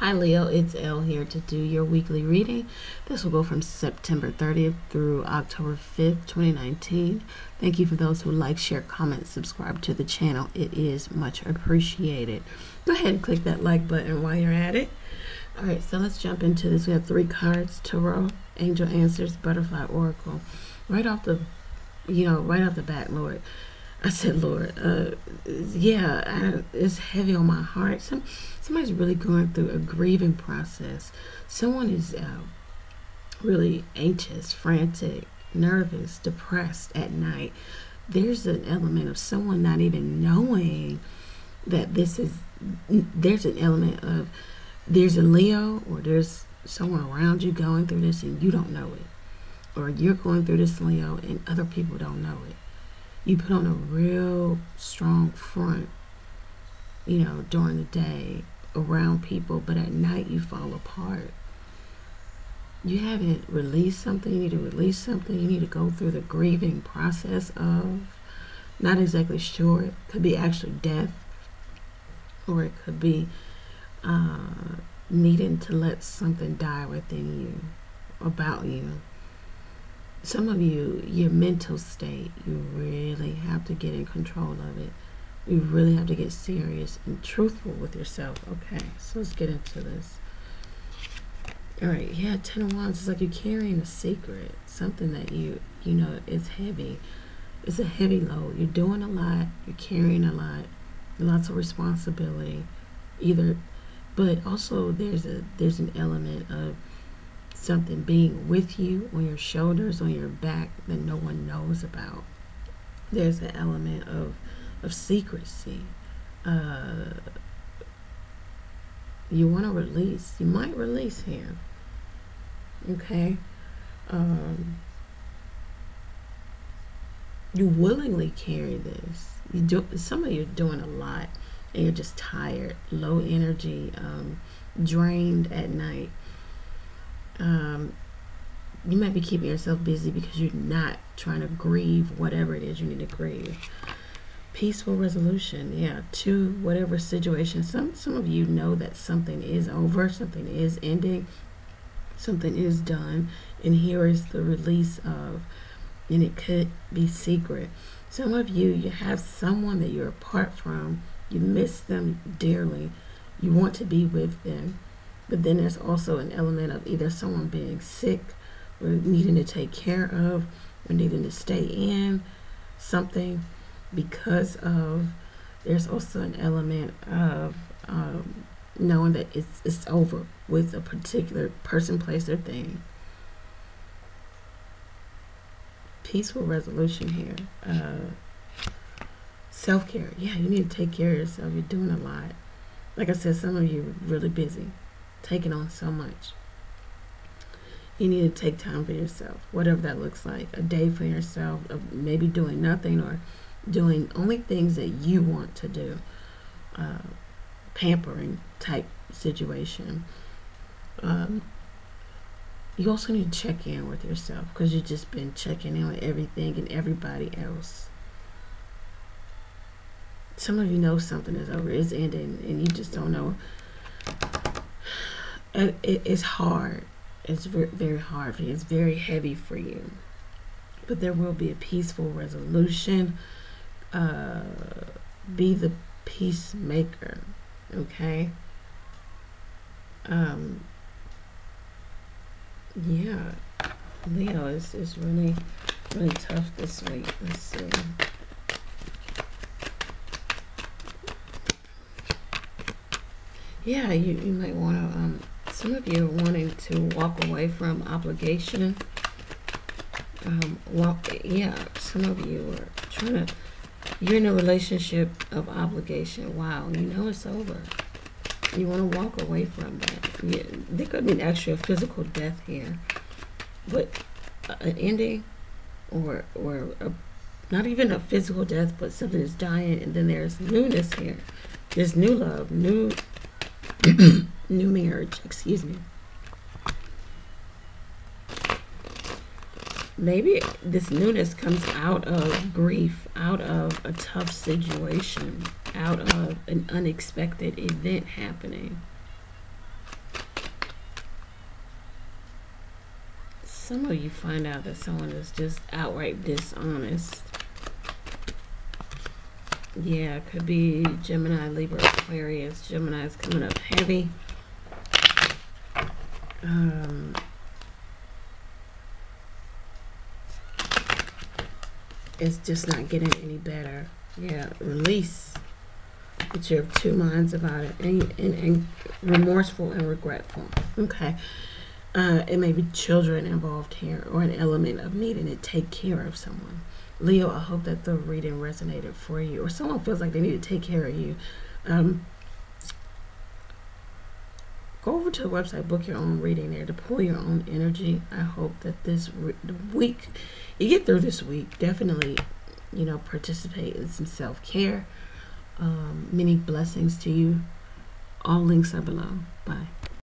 Hi Leo, it's Elle here to do your weekly reading. This will go from September 30th through October 5th, 2019. Thank you for those who like, share, comment, subscribe to the channel. It is much appreciated. Go ahead and click that like button while you're at it. All right, so let's jump into this. We have three cards, Tarot, Angel Answers, Butterfly Oracle. Right off the, you know, right off the bat, Lord, I said, Lord, uh, yeah, I, it's heavy on my heart. Some somebody's really going through a grieving process. Someone is uh, really anxious, frantic, nervous, depressed at night. There's an element of someone not even knowing that this is. There's an element of there's a Leo or there's someone around you going through this and you don't know it, or you're going through this Leo and other people don't know it you put on a real strong front, you know, during the day around people, but at night you fall apart. You haven't released something, you need to release something, you need to go through the grieving process of not exactly sure. It could be actually death, or it could be uh, needing to let something die within you about you some of you, your mental state, you really have to get in control of it. You really have to get serious and truthful with yourself. Okay, so let's get into this. All right, yeah, Ten of Wands is like you're carrying a secret, something that you, you know, is heavy. It's a heavy load. You're doing a lot, you're carrying a lot, lots of responsibility. Either, but also there's a there's an element of something being with you on your shoulders, on your back that no one knows about. There's an element of of secrecy. Uh, you want to release. You might release him. Okay. Um, you willingly carry this. You do. Some of you are doing a lot, and you're just tired, low energy, um, drained at night um, you might be keeping yourself busy because you're not trying to grieve whatever it is you need to grieve. Peaceful resolution, yeah, to whatever situation. Some some of you know that something is over, something is ending, something is done, and here is the release of, and it could be secret. Some of you, you have someone that you're apart from, you miss them dearly, you want to be with them but then there's also an element of either someone being sick or needing to take care of or needing to stay in something because of there's also an element of um, knowing that it's, it's over with a particular person, place, or thing. Peaceful resolution here. Uh, Self care. Yeah, you need to take care of yourself. You're doing a lot. Like I said, some of you are really busy taking on so much. You need to take time for yourself, whatever that looks like. A day for yourself, of maybe doing nothing or doing only things that you want to do. Uh, pampering type situation. Um, you also need to check in with yourself because you've just been checking in with everything and everybody else. Some of you know something is over, it's ending, and you just don't know it, it's hard. It's very, very hard for you. It's very heavy for you. But there will be a peaceful resolution. Uh, be the peacemaker. Okay? Um, yeah. Leo is, is really, really tough this week. Let's see. Yeah, you, you might want to um, some of you are wanting to walk away from obligation. Um, walk, yeah, some of you are trying to, you're in a relationship of obligation. Wow, you know it's over. You want to walk away from that. Yeah, there could be actually a physical death here, but an ending or, or a, not even a physical death, but something is dying, and then there's newness here. There's new love, new new marriage, excuse me. Maybe this newness comes out of grief, out of a tough situation, out of an unexpected event happening. Some of you find out that someone is just outright dishonest. Yeah, it could be Gemini, Libra, Aquarius. Gemini's coming up heavy. Um, it's just not getting any better. Yeah, release. But you have two minds about it, and, and, and remorseful and regretful. Okay. Uh, it may be children involved here, or an element of needing to take care of someone. Leo, I hope that the reading resonated for you, or someone feels like they need to take care of you. Um, go over to the website, book your own reading there to pull your own energy. I hope that this week, you get through this week. Definitely, you know, participate in some self care. Um, many blessings to you. All links are below. Bye.